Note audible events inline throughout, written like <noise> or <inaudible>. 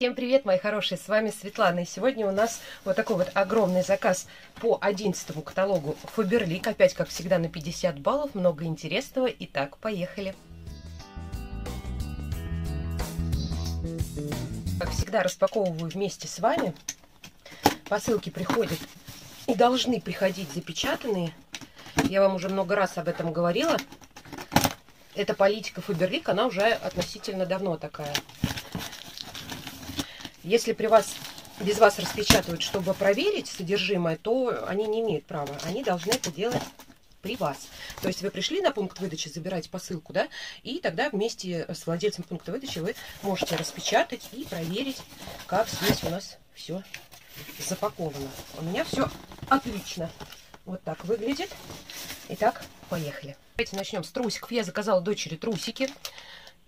Всем привет, мои хорошие, с вами Светлана. И сегодня у нас вот такой вот огромный заказ по 11 каталогу Фаберлик. Опять, как всегда, на 50 баллов, много интересного. Итак, поехали. Как всегда, распаковываю вместе с вами. Посылки приходят и должны приходить запечатанные. Я вам уже много раз об этом говорила. Эта политика Фаберлик, она уже относительно давно такая. Если при вас без вас распечатывают, чтобы проверить содержимое, то они не имеют права. Они должны это делать при вас. То есть вы пришли на пункт выдачи, забираете посылку, да, и тогда вместе с владельцем пункта выдачи вы можете распечатать и проверить, как здесь у нас все запаковано. У меня все отлично. Вот так выглядит. Итак, поехали. Давайте начнем с трусиков. Я заказала дочери трусики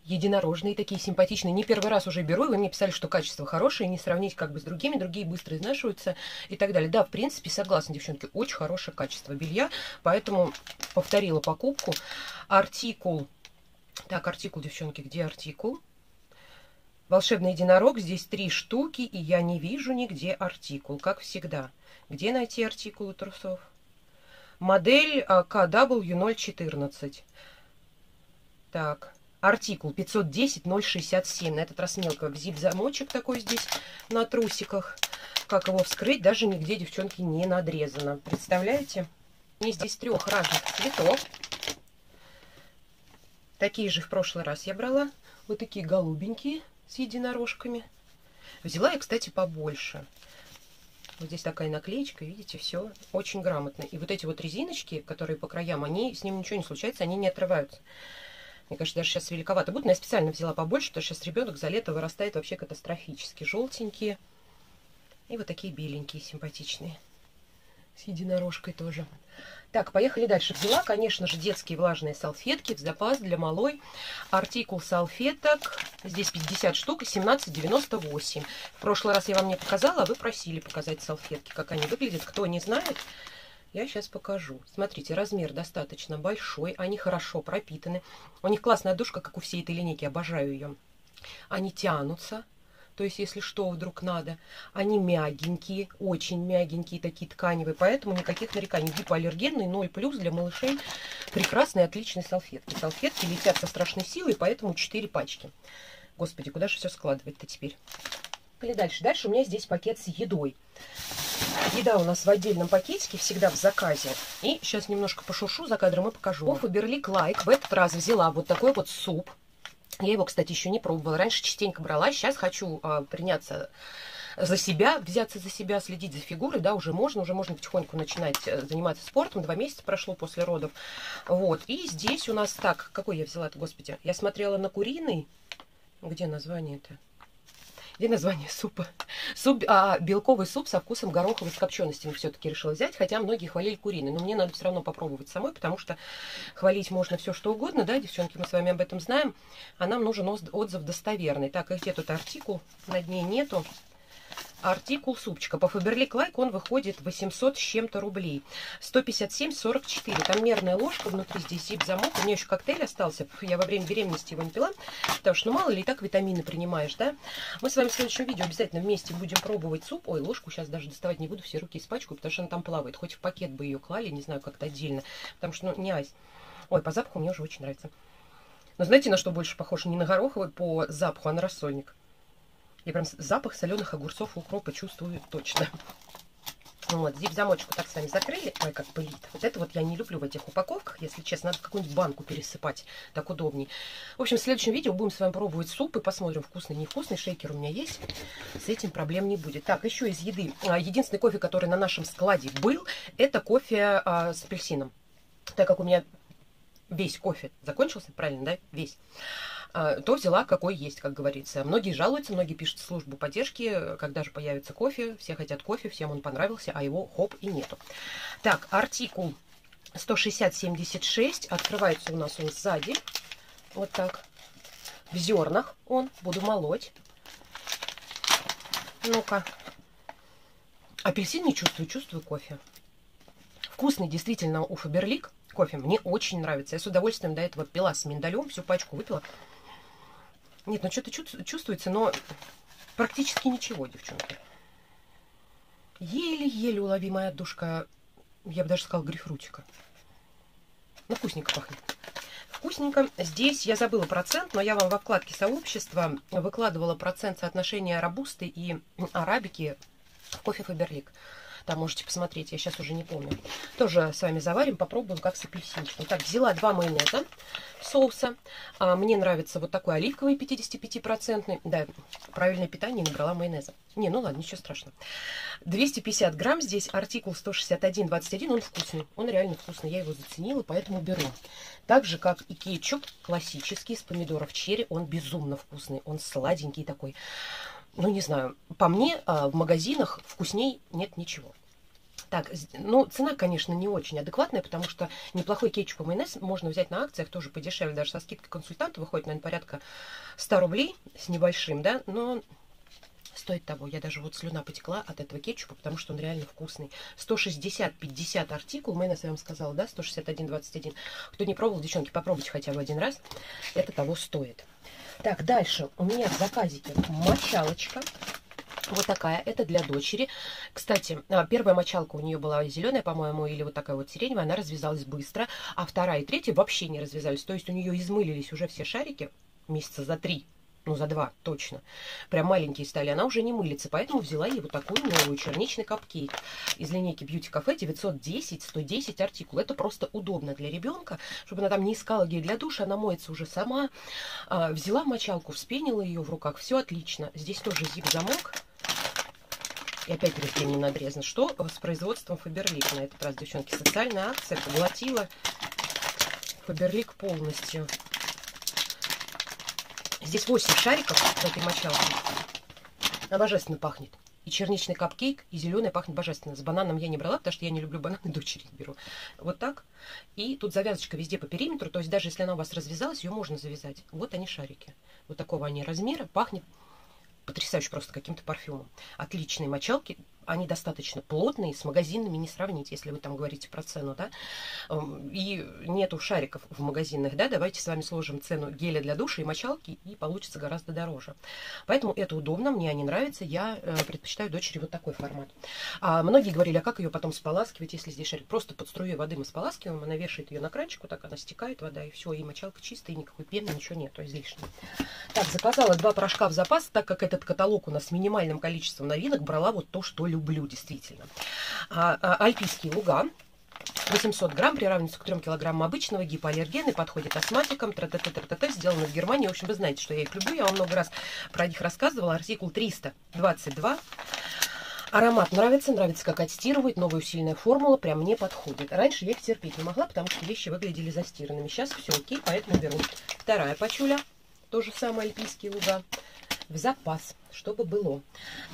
единорожные, такие симпатичные. Не первый раз уже беру, и вы мне писали, что качество хорошее, не сравнить как бы с другими, другие быстро изнашиваются и так далее. Да, в принципе, согласна, девчонки, очень хорошее качество белья, поэтому повторила покупку. Артикул, так, артикул, девчонки, где артикул? Волшебный единорог, здесь три штуки, и я не вижу нигде артикул, как всегда. Где найти артикулы трусов? Модель KW014. Так, Артикул 510-067. На этот раз мелко. Зип-замочек такой здесь на трусиках. Как его вскрыть, даже нигде, девчонки, не надрезано. Представляете? И здесь трех разных цветов. Такие же в прошлый раз я брала. Вот такие голубенькие с единорожками. Взяла я, кстати, побольше. Вот здесь такая наклеечка, видите, все очень грамотно. И вот эти вот резиночки, которые по краям, они, с ним ничего не случается, они не отрываются. Мне кажется, даже сейчас великовато будет. Но я специально взяла побольше, потому что сейчас ребенок за лето вырастает вообще катастрофически. Желтенькие. И вот такие беленькие, симпатичные. С единорожкой тоже. Так, поехали дальше. Взяла, конечно же, детские влажные салфетки в запас для малой. Артикул салфеток. Здесь 50 штук, 17,98. В прошлый раз я вам не показала, а вы просили показать салфетки, как они выглядят. Кто не знает, я сейчас покажу. Смотрите, размер достаточно большой, они хорошо пропитаны. У них классная душка, как у всей этой линейки, обожаю ее. Они тянутся, то есть если что вдруг надо. Они мягенькие, очень мягенькие такие тканевые, поэтому никаких нареканий. Гипоаллергенный, 0 плюс для малышей. Прекрасные, отличные салфетки. Салфетки летят со страшной силой, поэтому 4 пачки. Господи, куда же все складывать-то теперь? Или дальше. Дальше у меня здесь пакет с едой. Еда у нас в отдельном пакетике, всегда в заказе. И сейчас немножко пошуршу за кадром и покажу. По Фаберлик Лайк в этот раз взяла вот такой вот суп. Я его, кстати, еще не пробовала. Раньше частенько брала. Сейчас хочу э, приняться за себя, взяться за себя, следить за фигурой, да, уже можно, уже можно потихоньку начинать э, заниматься спортом. Два месяца прошло после родов. Вот. И здесь у нас так, какой я взяла-то, господи? Я смотрела на куриный. Где название-то? Где название супа? Суп, а, белковый суп со вкусом гороховой с копченостями все-таки решила взять, хотя многие хвалили куриный. Но мне надо все равно попробовать самой, потому что хвалить можно все что угодно, да, девчонки, мы с вами об этом знаем. А нам нужен отзыв достоверный. Так, где тут артикул? На дне нету артикул супчика. По Faberlic Like он выходит 800 с чем-то рублей. 157,44. Там мерная ложка, внутри здесь зип-замок. У меня еще коктейль остался. Я во время беременности его не пила. Потому что, ну, мало ли, и так витамины принимаешь, да? Мы с вами в следующем видео обязательно вместе будем пробовать суп. Ой, ложку сейчас даже доставать не буду, все руки испачкаю, потому что она там плавает. Хоть в пакет бы ее клали, не знаю, как-то отдельно. Потому что, ну, не айс. Ой, по запаху мне уже очень нравится. Но знаете, на что больше похоже? Не на гороховый по запаху, а на рассольник. Я прям запах соленых огурцов и укропа чувствую точно. Вот, зип-замочку так с вами закрыли. Ой, как пылит. Вот это вот я не люблю в этих упаковках, если честно. Надо в какую-нибудь банку пересыпать. Так удобней. В общем, в следующем видео будем с вами пробовать суп и посмотрим, вкусный, невкусный. Шейкер у меня есть. С этим проблем не будет. Так, еще из еды. А, единственный кофе, который на нашем складе был, это кофе а, с апельсином. Так как у меня весь кофе закончился, правильно, да? Весь. А, то взяла какой есть, как говорится. Многие жалуются, многие пишут в службу поддержки, когда же появится кофе, все хотят кофе, всем он понравился, а его хоп и нету. Так, артикул 160-76, открывается у нас он сзади, вот так, в зернах он, буду молоть. Ну-ка. Апельсин не чувствую, чувствую кофе. Вкусный действительно у Фаберлик кофе. Мне очень нравится. Я с удовольствием до этого пила с миндалем, всю пачку выпила. Нет, ну что-то чувствуется, но практически ничего, девчонки. Еле-еле уловимая отдушка, я бы даже сказала, грейпфрутика. Ну, вкусненько пахнет. Вкусненько. Здесь я забыла процент, но я вам во вкладке сообщества выкладывала процент соотношения робусты и арабики кофе Фаберлик. Там можете посмотреть, я сейчас уже не помню. Тоже с вами заварим, попробуем, как с апельсинчиком. Так, взяла два майонеза соуса. А, мне нравится вот такой оливковый 55%. Да, правильное питание набрала майонеза. Не, ну ладно, ничего страшного. 250 грамм здесь, артикул 161,21. Он вкусный, он реально вкусный. Я его заценила, поэтому беру. Так же, как и кетчуп классический с помидоров черри. Он безумно вкусный, он сладенький такой ну, не знаю, по мне а, в магазинах вкусней нет ничего. Так, ну, цена, конечно, не очень адекватная, потому что неплохой кетчуп и майонез можно взять на акциях, тоже подешевле, даже со скидкой консультанта выходит, наверное, порядка 100 рублей с небольшим, да, но стоит того. Я даже вот слюна потекла от этого кетчупа, потому что он реально вкусный. 160-50 артикул, майонез я вам сказала, да, 161-21. Кто не пробовал, девчонки, попробуйте хотя бы один раз, это того стоит. Так, дальше у меня в заказике мочалочка. Вот такая, это для дочери. Кстати, а, первая мочалка у нее была зеленая, по-моему, или вот такая вот сиреневая, она развязалась быстро, а вторая и третья вообще не развязались. То есть у нее измылились уже все шарики месяца за три ну, за два точно, прям маленькие стали, она уже не мылится, поэтому взяла ей вот такую новую черничный капкейк из линейки Beauty Cafe 910, 110 артикул. Это просто удобно для ребенка, чтобы она там не искала гель для душа, она моется уже сама. А, взяла мочалку, вспенила ее в руках, все отлично. Здесь тоже зип-замок. И опять не надрезано. Что с производством Фаберлик на этот раз, девчонки? Социальная акция поглотила Фаберлик полностью. Здесь 8 шариков в этой мочалке. Она божественно пахнет. И черничный капкейк, и зеленый пахнет божественно. С бананом я не брала, потому что я не люблю бананы, <laughs> дочери беру. Вот так. И тут завязочка везде по периметру, то есть даже если она у вас развязалась, ее можно завязать. Вот они шарики. Вот такого они размера. Пахнет потрясающе просто каким-то парфюмом. Отличные мочалки они достаточно плотные, с магазинами не сравнить, если вы там говорите про цену, да, и нету шариков в магазинах, да, давайте с вами сложим цену геля для душа и мочалки, и получится гораздо дороже. Поэтому это удобно, мне они нравятся, я э, предпочитаю дочери вот такой формат. А многие говорили, а как ее потом споласкивать, если здесь шарик? Просто под струей воды мы споласкиваем, она вешает ее на кранчик, вот так она стекает, вода, и все, и мочалка чистая, и никакой пены, ничего нету излишнего. Так, заказала два порошка в запас, так как этот каталог у нас с минимальным количеством новинок, брала вот то, что люблю действительно. А, а, альпийские луга. 800 грамм приравнивается к 3 килограммам обычного гипоаллергены, подходит астматикам, тра -та -та -та -та сделано в Германии. В общем, вы знаете, что я их люблю, я вам много раз про них рассказывала. Артикул 322. Аромат нравится, нравится, как отстирывает. Новая усиленная формула прям мне подходит. Раньше я их терпеть не могла, потому что вещи выглядели застиранными. Сейчас все окей, поэтому беру. Вторая пачуля, то же самое альпийские луга в запас, чтобы было.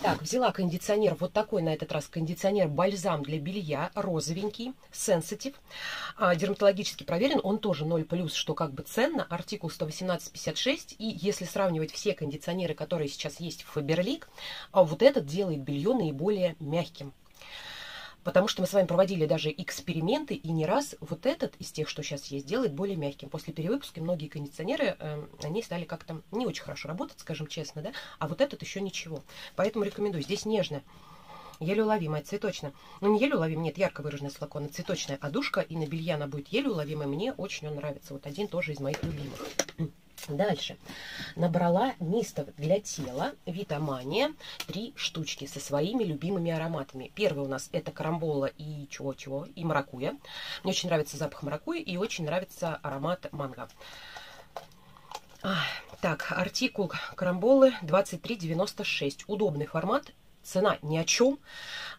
Так, взяла кондиционер, вот такой на этот раз кондиционер бальзам для белья, розовенький, сенситив. А, дерматологически проверен, он тоже 0+, что как бы ценно, артикул 118,56. И если сравнивать все кондиционеры, которые сейчас есть в Фаберлик, а вот этот делает белье наиболее мягким. Потому что мы с вами проводили даже эксперименты, и не раз вот этот из тех, что сейчас есть, делает более мягким. После перевыпуска многие кондиционеры, э, они стали как-то не очень хорошо работать, скажем честно, да, а вот этот еще ничего. Поэтому рекомендую. Здесь нежно, еле уловимая, цветочная. Ну, не еле уловимая, нет, ярко выраженная с лакона, цветочная одушка, и на белье она будет еле уловимая. Мне очень он нравится. Вот один тоже из моих любимых. Дальше. Набрала мистов для тела Витамания. Три штучки со своими любимыми ароматами. Первый у нас это карамбола и чего-чего, и маракуя. Мне очень нравится запах маракуя и очень нравится аромат манго. Так, артикул карамболы 2396. Удобный формат. Цена ни о чем.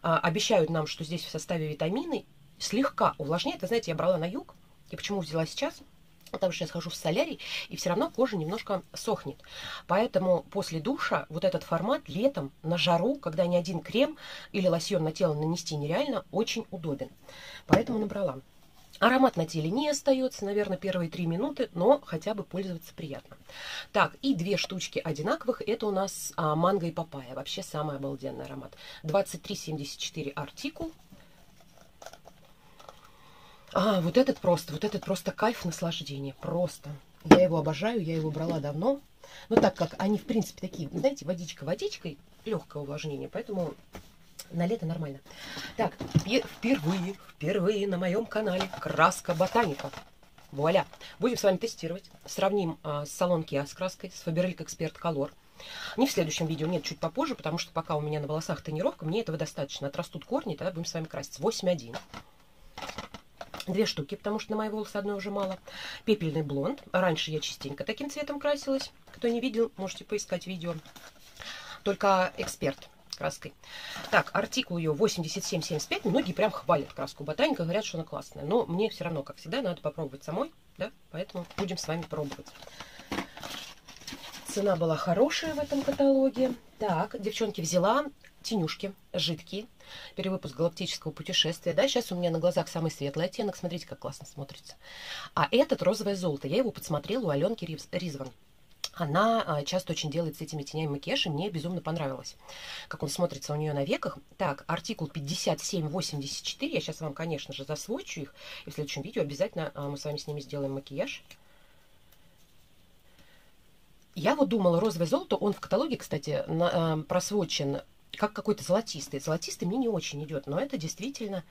А, обещают нам, что здесь в составе витамины слегка увлажняет. Вы знаете, я брала на юг. И почему взяла сейчас? Потому что я схожу в солярий, и все равно кожа немножко сохнет. Поэтому после душа вот этот формат летом на жару, когда ни один крем или лосьон на тело нанести нереально, очень удобен. Поэтому набрала. Аромат на теле не остается, наверное, первые три минуты, но хотя бы пользоваться приятно. Так, и две штучки одинаковых. Это у нас а, манго и папайя. Вообще самый обалденный аромат. 23,74 артикул. А, вот этот просто, вот этот просто кайф наслаждение. Просто. Я его обожаю, я его брала давно. Но так как они, в принципе, такие, знаете, водичка водичкой, легкое увлажнение, поэтому на лето нормально. Так, впервые, впервые на моем канале краска ботаника. Вуаля! Будем с вами тестировать. Сравним а, с салон Kia с краской, с Faberlic Expert Color. Не в следующем видео, нет, чуть попозже, потому что пока у меня на волосах тонировка, мне этого достаточно. Отрастут корни, тогда будем с вами красить. 8.1. Две штуки, потому что на мои волосы одной уже мало. Пепельный блонд. Раньше я частенько таким цветом красилась. Кто не видел, можете поискать видео. Только эксперт краской. Так, артикул ее 8775. Многие прям хвалят краску ботаника, говорят, что она классная. Но мне все равно, как всегда, надо попробовать самой. Да? Поэтому будем с вами пробовать. Цена была хорошая в этом каталоге. Так, девчонки, взяла тенюшки жидкие. Перевыпуск галактического путешествия. Да, сейчас у меня на глазах самый светлый оттенок. Смотрите, как классно смотрится. А этот розовое золото. Я его подсмотрела у Аленки Ризван. Она а, часто очень делает с этими тенями макияж, и мне безумно понравилось, как он смотрится у нее на веках. Так, артикул 5784, я сейчас вам, конечно же, засвочу их, и в следующем видео обязательно а, мы с вами с ними сделаем макияж. Я вот думала, розовое золото, он в каталоге, кстати, на, э, просвочен как какой-то золотистый. Золотистый мне не очень идет, но это действительно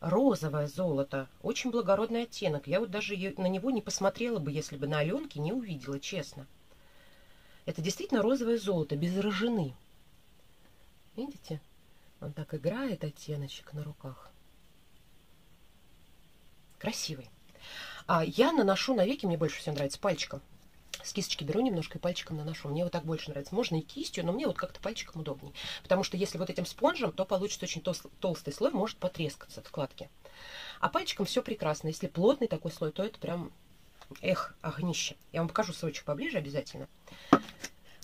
розовое золото. Очень благородный оттенок. Я вот даже на него не посмотрела бы, если бы на Аленке не увидела, честно. Это действительно розовое золото, без рожены. Видите? Он так играет, оттеночек на руках. Красивый. А я наношу на веки, мне больше всего нравится, пальчиком. С кисточки беру немножко и пальчиком наношу. Мне вот так больше нравится. Можно и кистью, но мне вот как-то пальчиком удобнее. Потому что если вот этим спонжем, то получится очень толстый слой, может потрескаться от вкладки. А пальчиком все прекрасно. Если плотный такой слой, то это прям, эх, огнище. Я вам покажу свойчик поближе обязательно.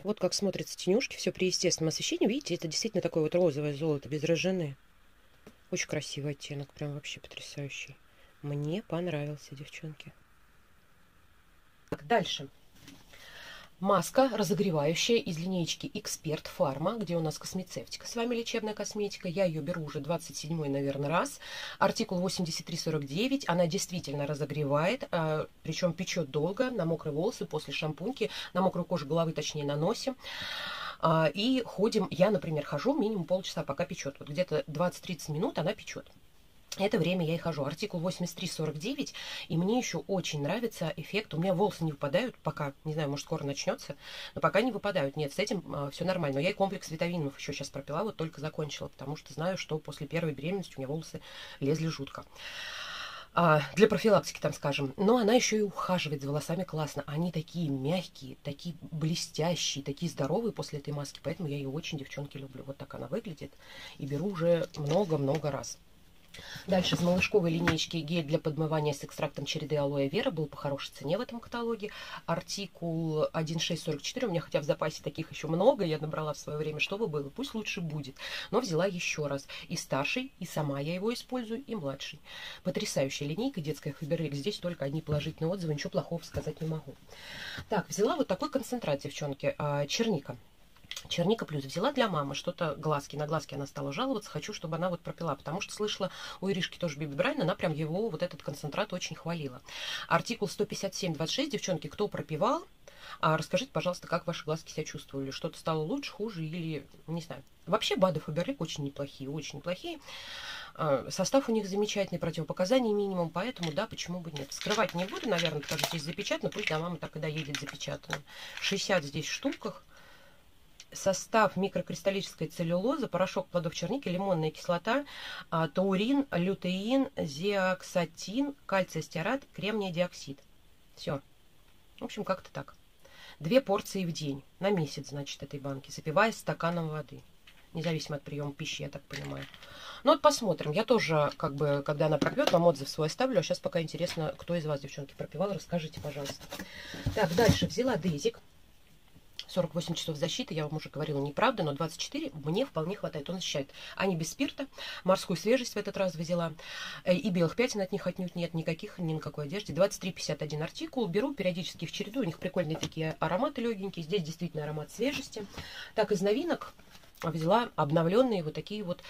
Вот как смотрятся тенюшки, все при естественном освещении. Видите, это действительно такое вот розовое золото, без рожены. Очень красивый оттенок, прям вообще потрясающий. Мне понравился, девчонки. Так, дальше. Маска разогревающая из линейки Эксперт Фарма, где у нас космецевтика. С вами лечебная косметика. Я ее беру уже 27 наверное, раз. Артикул 8349. Она действительно разогревает, а, причем печет долго на мокрые волосы после шампуньки, на мокрую кожу головы, точнее, на носе. А, и ходим, я, например, хожу минимум полчаса, пока печет. Вот где-то 20-30 минут она печет. Это время я и хожу. Артикул 8349. И мне еще очень нравится эффект. У меня волосы не выпадают пока. Не знаю, может, скоро начнется. Но пока не выпадают. Нет, с этим а, все нормально. Но я и комплекс витаминов еще сейчас пропила. Вот только закончила. Потому что знаю, что после первой беременности у меня волосы лезли жутко. А, для профилактики, там скажем. Но она еще и ухаживает за волосами классно. Они такие мягкие, такие блестящие, такие здоровые после этой маски. Поэтому я ее очень, девчонки, люблю. Вот так она выглядит. И беру уже много-много раз. Дальше из малышковой линейки гель для подмывания с экстрактом череды алоэ вера был по хорошей цене в этом каталоге. Артикул 1644, у меня хотя в запасе таких еще много, я набрала в свое время, чтобы было, пусть лучше будет. Но взяла еще раз. И старший, и сама я его использую, и младший. Потрясающая линейка детская Фаберлик. Здесь только одни положительные отзывы, ничего плохого сказать не могу. Так, взяла вот такой концентрат, девчонки, а, черника. Черника плюс взяла для мамы что-то глазки. На глазки она стала жаловаться. Хочу, чтобы она вот пропила. Потому что слышала у Иришки тоже Биби Брайан, она прям его, вот этот концентрат очень хвалила. Артикул 157.26, девчонки, кто пропивал, а расскажите, пожалуйста, как ваши глазки себя чувствовали? Что-то стало лучше, хуже или, не знаю. Вообще БАДы Фаберлик очень неплохие, очень неплохие. А, состав у них замечательный, противопоказаний минимум, поэтому, да, почему бы нет. Скрывать не буду, наверное, потому что здесь запечатано, пусть до мамы так и доедет запечатанным. 60 здесь штуках состав микрокристаллической целлюлозы, порошок плодов черники, лимонная кислота, а, таурин, лютеин, зиоксатин, кальций стират, кремний диоксид. Все. В общем, как-то так. Две порции в день, на месяц, значит, этой банки, запиваясь стаканом воды. Независимо от приема пищи, я так понимаю. Ну вот посмотрим. Я тоже, как бы, когда она пропьет, вам отзыв свой оставлю. А сейчас пока интересно, кто из вас, девчонки, пропивал, расскажите, пожалуйста. Так, дальше взяла дезик. 48 часов защиты, я вам уже говорила, неправда, но 24 мне вполне хватает. Он защищает. Они без спирта, морскую свежесть в этот раз взяла. Э, и белых пятен от них отнюдь нет никаких, ни на какой одежде. 23,51 артикул. Беру периодически в череду. У них прикольные такие ароматы легенькие. Здесь действительно аромат свежести. Так, из новинок взяла обновленные вот такие вот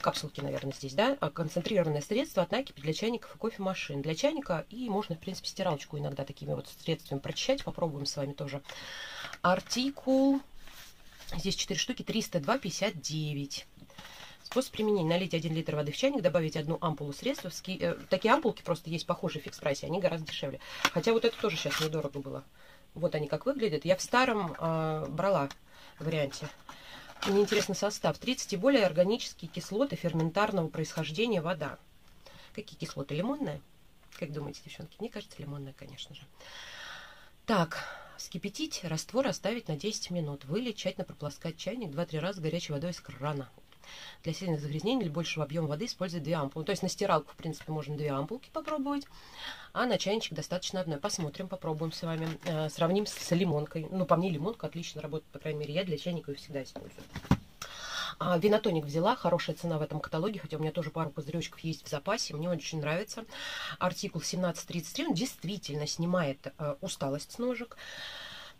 капсулки, наверное, здесь, да, а, концентрированное средство от накипи для чайников и кофемашин. Для чайника и можно, в принципе, стиралочку иногда такими вот средствами прочищать. Попробуем с вами тоже. Артикул, здесь 4 штуки, 302,59. Способ применения. Налить 1 литр воды в чайник, добавить одну ампулу средства. Ски... Э, такие ампулки просто есть похожие в фикс-прайсе, они гораздо дешевле. Хотя вот это тоже сейчас недорого было. Вот они как выглядят. Я в старом э, брала варианте. Мне интересный состав. 30 и более органические кислоты ферментарного происхождения вода. Какие кислоты? Лимонная? Как думаете, девчонки? Мне кажется, лимонная, конечно же. Так, вскипятить раствор оставить на 10 минут. Вылить, тщательно прополоскать чайник 2-3 раза горячей водой из крана. Для сильных загрязнений или большего объема воды использовать две ампулы. То есть на стиралку, в принципе, можно две ампулки попробовать, а на чайничек достаточно одной. Посмотрим, попробуем с вами. Э, сравним с лимонкой. Ну, по мне лимонка отлично работает, по крайней мере, я для чайника ее всегда использую. А, винотоник взяла, хорошая цена в этом каталоге, хотя у меня тоже пару пузыречков есть в запасе, мне очень нравится. Артикул 1733, он действительно снимает э, усталость с ножек.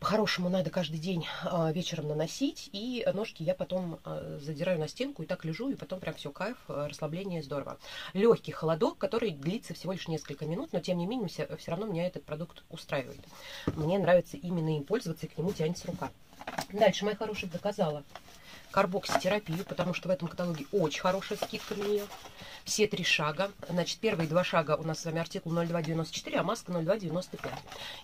По-хорошему надо каждый день а, вечером наносить, и ножки я потом а, задираю на стенку и так лежу, и потом прям все кайф, а, расслабление здорово. Легкий холодок, который длится всего лишь несколько минут, но тем не менее все, все равно меня этот продукт устраивает. Мне нравится именно им пользоваться, и к нему тянется рука. Дальше, моя хорошая, заказала карбокситерапию, потому что в этом каталоге очень хорошая скидка на нее. Все три шага. Значит, первые два шага у нас с вами артикул 0294, а маска 0295.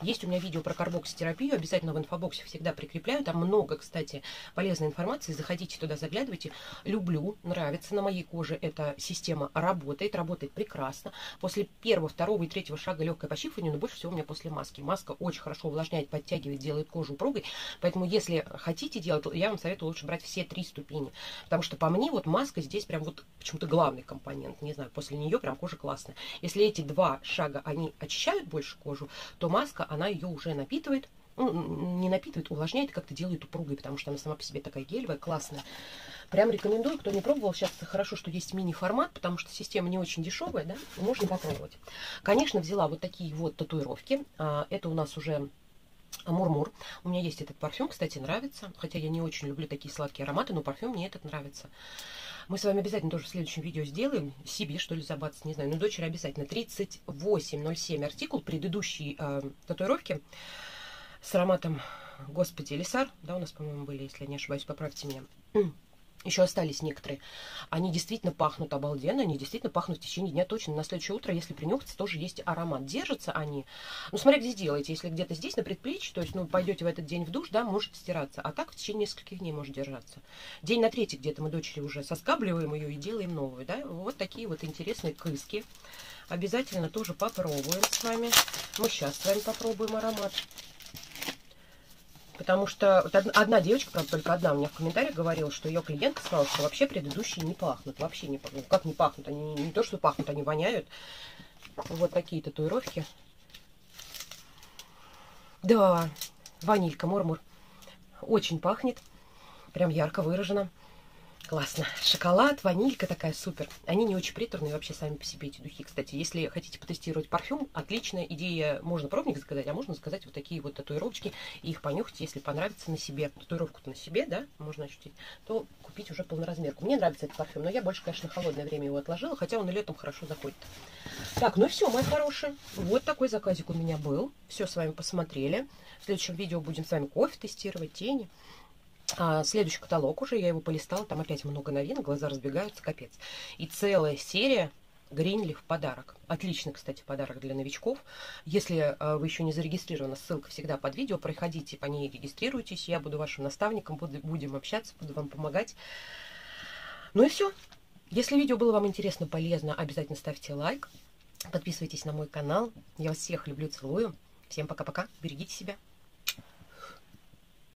Есть у меня видео про карбокситерапию, обязательно в инфобоксе всегда прикрепляю. Там много, кстати, полезной информации. Заходите туда, заглядывайте. Люблю, нравится на моей коже эта система. Работает, работает прекрасно. После первого, второго и третьего шага легкое пощипывание, но больше всего у меня после маски. Маска очень хорошо увлажняет, подтягивает, делает кожу упругой. Поэтому, если хотите делать, я вам советую лучше брать все три три ступени. Потому что по мне вот маска здесь прям вот почему-то главный компонент. Не знаю, после нее прям кожа классная. Если эти два шага, они очищают больше кожу, то маска, она ее уже напитывает, ну, не напитывает, увлажняет как-то делает упругой, потому что она сама по себе такая гелевая, классная. Прям рекомендую, кто не пробовал, сейчас хорошо, что есть мини-формат, потому что система не очень дешевая, да, можно попробовать. Конечно, взяла вот такие вот татуировки, а, это у нас уже Мурмур. У меня есть этот парфюм, кстати, нравится. Хотя я не очень люблю такие сладкие ароматы, но парфюм мне этот нравится. Мы с вами обязательно тоже в следующем видео сделаем. Себе, что ли, забацать, не знаю. Но дочери обязательно. 3807 артикул предыдущей э, татуировки с ароматом, господи, Элисар. Да, у нас, по-моему, были, если я не ошибаюсь, поправьте меня еще остались некоторые. Они действительно пахнут обалденно, они действительно пахнут в течение дня точно. На следующее утро, если принюхаться, тоже есть аромат. Держатся они, ну, смотря где делаете. Если где-то здесь, на предплечье, то есть, ну, пойдете в этот день в душ, да, может стираться. А так в течение нескольких дней может держаться. День на третий где-то мы дочери уже соскабливаем ее и делаем новую, да. Вот такие вот интересные кыски. Обязательно тоже попробуем с вами. Мы сейчас с вами попробуем аромат. Потому что вот одна девочка, правда, только одна меня в комментариях говорила, что ее клиентка сказала, что вообще предыдущие не пахнут. Вообще не пахнут. Ну, как не пахнут? Они не то, что пахнут, они воняют. Вот такие татуировки. Да, ванилька, мурмур. Очень пахнет. Прям ярко выражено. Классно. Шоколад, ванилька такая супер. Они не очень приторные вообще сами по себе эти духи. Кстати, если хотите потестировать парфюм, отличная идея. Можно пробник заказать, а можно заказать вот такие вот татуировочки и их понюхать, если понравится на себе. Татуировку-то на себе, да, можно ощутить, то купить уже полноразмерку. Мне нравится этот парфюм, но я больше, конечно, холодное время его отложила, хотя он и летом хорошо заходит. Так, ну все, мои хорошие. Вот такой заказик у меня был. Все с вами посмотрели. В следующем видео будем с вами кофе тестировать, тени. А, следующий каталог уже, я его полистала, там опять много новинок, глаза разбегаются, капец. И целая серия Гринли в подарок. Отличный, кстати, подарок для новичков. Если э, вы еще не зарегистрированы, ссылка всегда под видео, проходите по ней, регистрируйтесь. Я буду вашим наставником, будем общаться, буду вам помогать. Ну и все. Если видео было вам интересно, полезно, обязательно ставьте лайк. Подписывайтесь на мой канал. Я вас всех люблю, целую. Всем пока-пока. Берегите себя.